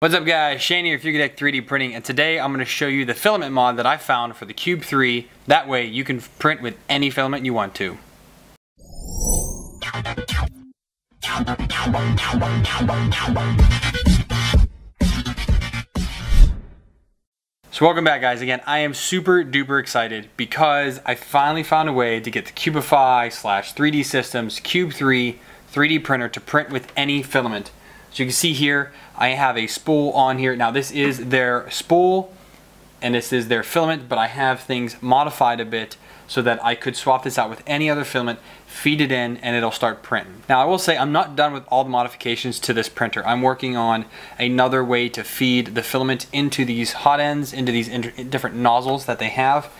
What's up guys, Shane here, Fugatech 3D Printing, and today I'm going to show you the filament mod that I found for the Cube 3. That way you can print with any filament you want to. So welcome back guys, again I am super duper excited because I finally found a way to get the Cubify slash 3D Systems Cube 3 3D printer to print with any filament. So you can see here, I have a spool on here. Now this is their spool and this is their filament, but I have things modified a bit so that I could swap this out with any other filament, feed it in, and it'll start printing. Now I will say I'm not done with all the modifications to this printer. I'm working on another way to feed the filament into these hot ends, into these different nozzles that they have.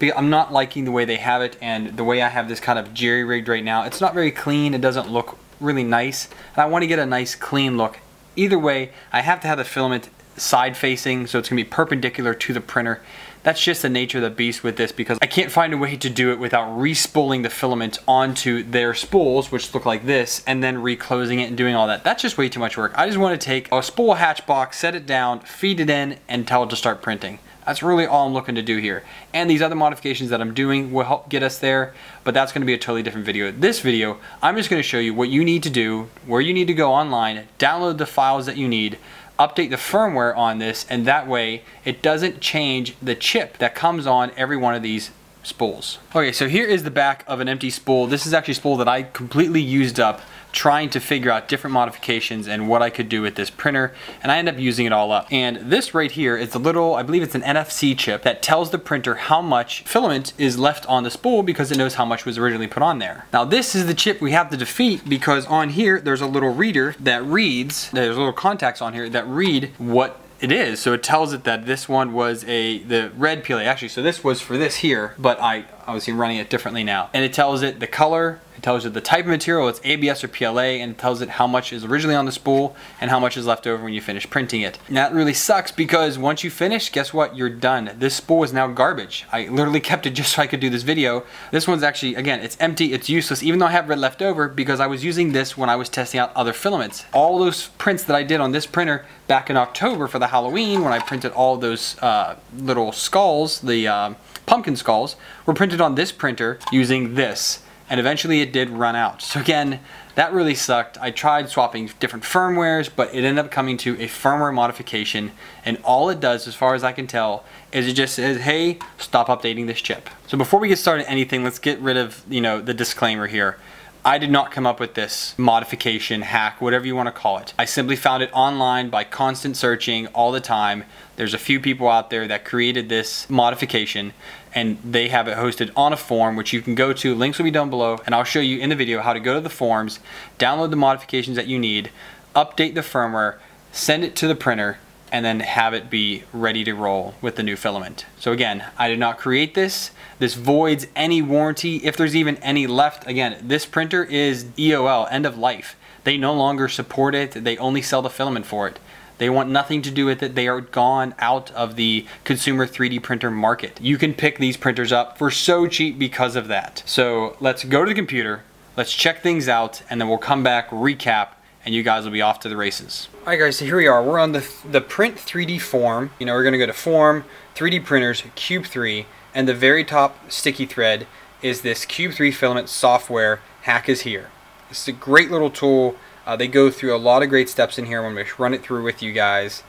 I'm not liking the way they have it and the way I have this kind of jerry-rigged right now. It's not very clean. It doesn't look really nice and I want to get a nice clean look. Either way, I have to have the filament side facing so it's going to be perpendicular to the printer. That's just the nature of the beast with this because I can't find a way to do it without respooling the filament onto their spools, which look like this, and then reclosing it and doing all that. That's just way too much work. I just want to take a spool Hatchbox, set it down, feed it in, and tell it to start printing. That's really all I'm looking to do here. And these other modifications that I'm doing will help get us there, but that's gonna be a totally different video. This video, I'm just gonna show you what you need to do, where you need to go online, download the files that you need, update the firmware on this, and that way it doesn't change the chip that comes on every one of these spools. Okay, so here is the back of an empty spool. This is actually a spool that I completely used up trying to figure out different modifications and what I could do with this printer and I end up using it all up. And this right here is the little, I believe it's an NFC chip that tells the printer how much filament is left on the spool because it knows how much was originally put on there. Now this is the chip we have to defeat because on here there's a little reader that reads, there's little contacts on here that read what it is. So it tells it that this one was a the red PLA. Actually, so this was for this here, but I obviously running it differently now. And it tells it the color, it tells you the type of material, it's ABS or PLA, and it tells it how much is originally on the spool and how much is left over when you finish printing it. And that really sucks because once you finish, guess what? You're done. This spool is now garbage. I literally kept it just so I could do this video. This one's actually, again, it's empty, it's useless, even though I have red left over because I was using this when I was testing out other filaments. All those prints that I did on this printer back in October for the Halloween when I printed all those uh, little skulls, the uh, pumpkin skulls, were printed on this printer using this and eventually it did run out. So again, that really sucked. I tried swapping different firmwares, but it ended up coming to a firmware modification, and all it does, as far as I can tell, is it just says, hey, stop updating this chip. So before we get started anything, let's get rid of, you know, the disclaimer here. I did not come up with this modification, hack, whatever you want to call it. I simply found it online by constant searching all the time. There's a few people out there that created this modification and they have it hosted on a form which you can go to. Links will be down below and I'll show you in the video how to go to the forms, download the modifications that you need, update the firmware, send it to the printer, and then have it be ready to roll with the new filament. So again, I did not create this. This voids any warranty, if there's even any left. Again, this printer is EOL, end of life. They no longer support it. They only sell the filament for it. They want nothing to do with it. They are gone out of the consumer 3D printer market. You can pick these printers up for so cheap because of that. So let's go to the computer, let's check things out, and then we'll come back, recap, and you guys will be off to the races. All right guys, so here we are. We're on the, the print 3D form. You know, we're gonna go to form, 3D printers, Cube 3, and the very top sticky thread is this Cube 3 filament software hack is here. It's a great little tool. Uh, they go through a lot of great steps in here. I'm to run it through with you guys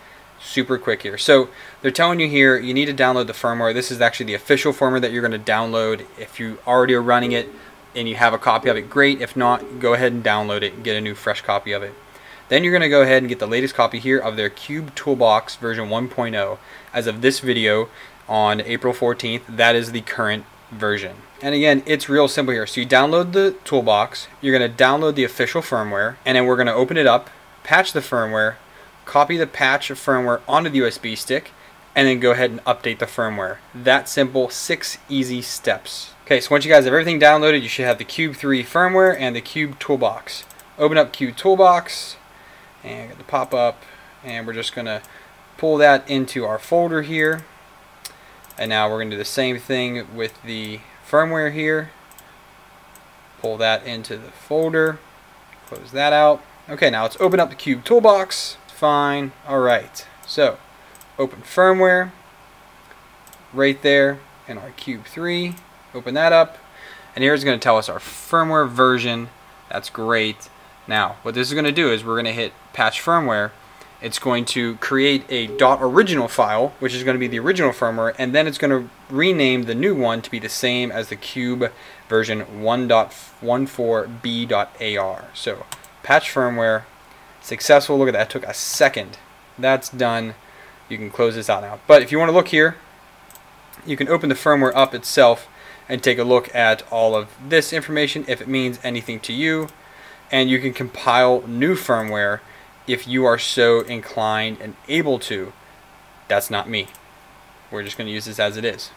super quick here. So they're telling you here you need to download the firmware. This is actually the official firmware that you're to download. If you already are running it, and you have a copy of it, great. If not, go ahead and download it get a new fresh copy of it. Then you're going to go ahead and get the latest copy here of their Cube Toolbox version 1.0. As of this video on April 14th, that is the current version. And again, it's real simple here. So you download the toolbox, you're going to download the official firmware, and then we're going to open it up, patch the firmware, copy the patch of firmware onto the USB stick, and then go ahead and update the firmware. That simple, six easy steps. Okay, so once you guys have everything downloaded, you should have the Cube 3 firmware and the Cube Toolbox. Open up Cube Toolbox, and get the pop-up, and we're just to pull that into our folder here. And now we're to do the same thing with the firmware here. Pull that into the folder, close that out. Okay, now let's open up the Cube Toolbox fine. All right, so open firmware right there in our Cube 3. Open that up, and here's going to tell us our firmware version. That's great. Now, what this is going to do is we're going to hit patch firmware. It's going to create a .original file, which is going to be the original firmware, and then it's going to rename the new one to be the same as the Cube version 1.14b.ar. So, patch firmware, successful. Look at that, it took a second. That's done. You can close this out now. But if you want to look here, you can open the firmware up itself and take a look at all of this information if it means anything to you and you can compile new firmware if you are so inclined and able to. That's not me. We're just going to use this as it is.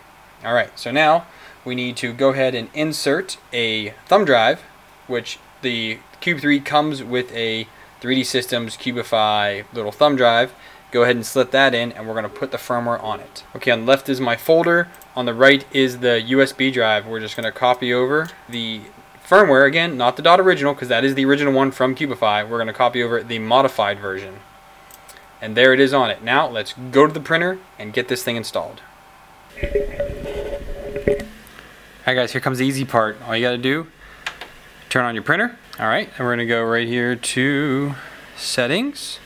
Alright, so now we need to go ahead and insert a thumb drive, which the Cube 3 comes with a 3D Systems Cubify little thumb drive. Go ahead and slip that in and we're going to put the firmware on it. Okay, on the left is my folder. On the right is the USB drive. We're just going to copy over the firmware again, not the dot original, because that is the original one from Cubify. We're going to copy over the modified version. And there it is on it. Now let's go to the printer and get this thing installed. Alright guys, here comes the easy part. All you got to do, turn on your printer. Alright, and we're going to go right here to settings.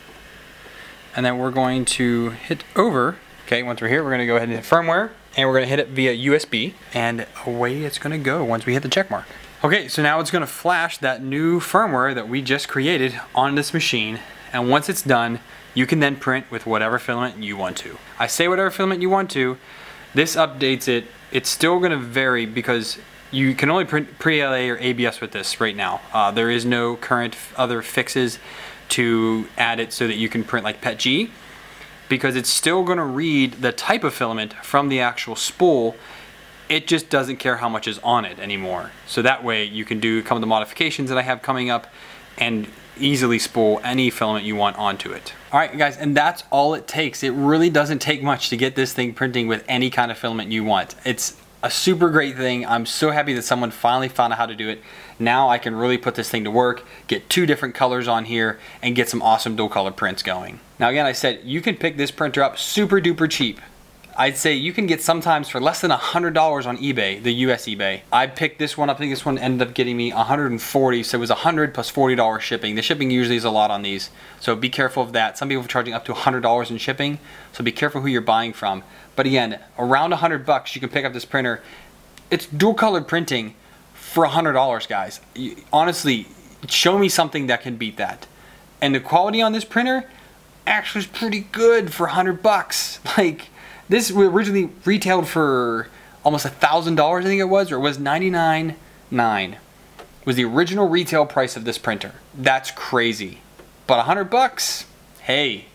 And then we're going to hit over. Okay, once we're here, we're going to go ahead and hit firmware. And we're going to hit it via USB. And away it's going to go once we hit the check mark. Okay, so now it's going to flash that new firmware that we just created on this machine. And once it's done, you can then print with whatever filament you want to. I say whatever filament you want to. This updates it. It's still going to vary because you can only print PLA or ABS with this right now. Uh, there is no current other fixes to add it so that you can print like PETG because it's still going to read the type of filament from the actual spool it just doesn't care how much is on it anymore. So that way you can do some of the modifications that I have coming up and easily spool any filament you want onto it. All right guys, and that's all it takes. It really doesn't take much to get this thing printing with any kind of filament you want. It's a super great thing. I'm so happy that someone finally found out how to do it. Now I can really put this thing to work, get two different colors on here, and get some awesome dual color prints going. Now again, I said you can pick this printer up super duper cheap. I'd say you can get sometimes for less than $100 on eBay, the US eBay. I picked this one up, I think this one ended up getting me 140 so it was 100 plus $40 shipping. The shipping usually is a lot on these, so be careful of that. Some people are charging up to $100 in shipping, so be careful who you're buying from. But again, around 100 bucks you can pick up this printer. It's dual colored printing for $100 guys. Honestly, show me something that can beat that. And the quality on this printer actually is pretty good for 100 bucks. Like, this originally retailed for almost a thousand dollars, I think it was, or it was ninety nine nine. Was the original retail price of this printer. That's crazy. But a hundred bucks, hey,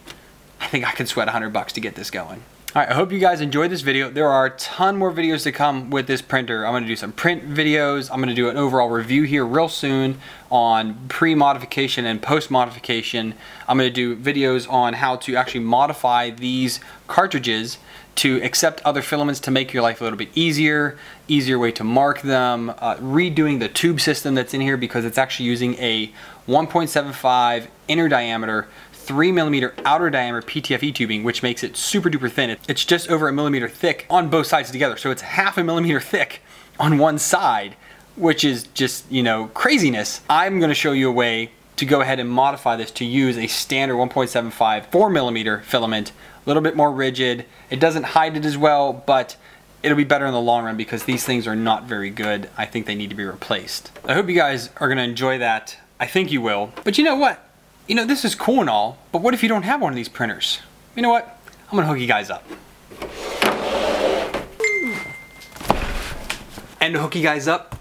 I think I can sweat a hundred bucks to get this going. All right, I hope you guys enjoyed this video. There are a ton more videos to come with this printer. I'm gonna do some print videos. I'm gonna do an overall review here real soon on pre-modification and post-modification. I'm gonna do videos on how to actually modify these cartridges to accept other filaments to make your life a little bit easier, easier way to mark them, uh, redoing the tube system that's in here because it's actually using a 1.75 inner diameter 3 millimeter outer diameter PTFE tubing, which makes it super duper thin. It's just over a millimeter thick on both sides together. So it's half a millimeter thick on one side, which is just, you know, craziness. I'm gonna show you a way to go ahead and modify this to use a standard 1.75 4 millimeter filament, a little bit more rigid. It doesn't hide it as well, but it'll be better in the long run because these things are not very good. I think they need to be replaced. I hope you guys are gonna enjoy that. I think you will. But you know what? You know, this is cool and all, but what if you don't have one of these printers? You know what? I'm gonna hook you guys up. And to hook you guys up,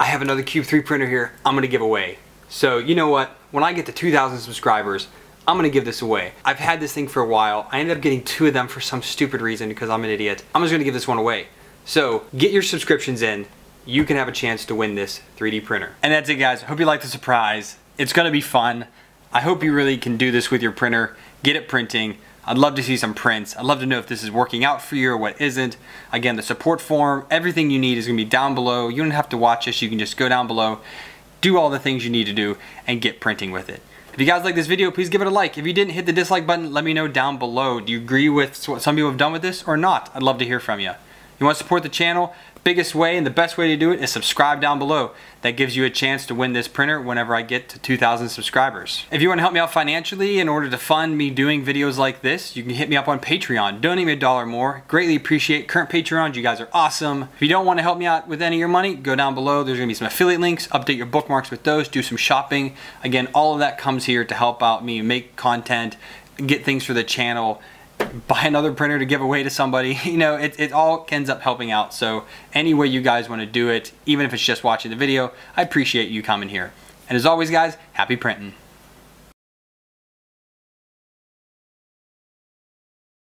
I have another Cube 3 printer here I'm gonna give away. So you know what? When I get to 2,000 subscribers, I'm gonna give this away. I've had this thing for a while. I ended up getting two of them for some stupid reason because I'm an idiot. I'm just gonna give this one away. So get your subscriptions in. You can have a chance to win this 3D printer. And that's it guys. Hope you like the surprise. It's gonna be fun. I hope you really can do this with your printer. Get it printing. I'd love to see some prints. I'd love to know if this is working out for you or what isn't. Again, the support form, everything you need is gonna be down below. You don't have to watch this, you can just go down below do all the things you need to do and get printing with it. If you guys like this video, please give it a like. If you didn't hit the dislike button, let me know down below. Do you agree with what some people have done with this or not? I'd love to hear from you. You want to support the channel? Biggest way and the best way to do it is subscribe down below. That gives you a chance to win this printer whenever I get to 2,000 subscribers. If you want to help me out financially in order to fund me doing videos like this, you can hit me up on Patreon. Donate me a dollar more. Greatly appreciate current Patreons. You guys are awesome. If you don't want to help me out with any of your money, go down below. There's going to be some affiliate links. Update your bookmarks with those. Do some shopping. Again, all of that comes here to help out me make content, get things for the channel buy another printer to give away to somebody. You know, it, it all ends up helping out. So any way you guys want to do it, even if it's just watching the video, I appreciate you coming here. And as always, guys, happy printing.